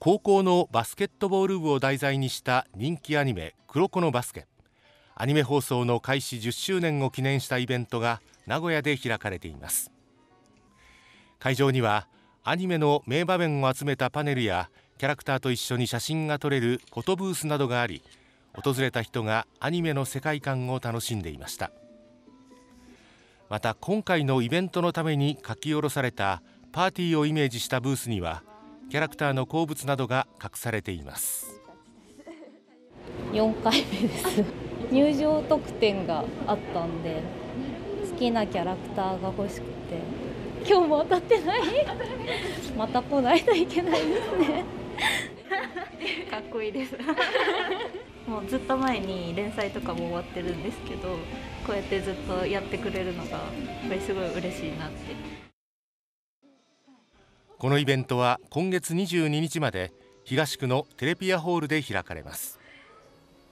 高校のバスケットボール部を題材にした人気アニメ「黒子のバスケ」アニメ放送の開始10周年を記念したイベントが名古屋で開かれています。会場にはアニメの名場面を集めたパネルやキャラクターと一緒に写真が撮れるフォトブースなどがあり訪れた人がアニメの世界観を楽しんでいました。また今回のイベントのために書き下ろされたパーティーをイメージしたブースにはキャラクターの好物などが隠されています。4回目です。入場特典があったんで好きなキャラクターが欲しくて。今日も当たってない？また来ないといけないですね。かっこいいです。もうずっと前に連載とかも終わってるんですけどこうやってずっとやってくれるのがやっぱりすごい嬉しいなってこのイベントは今月22日まで東区のテレピアホールで開かれます。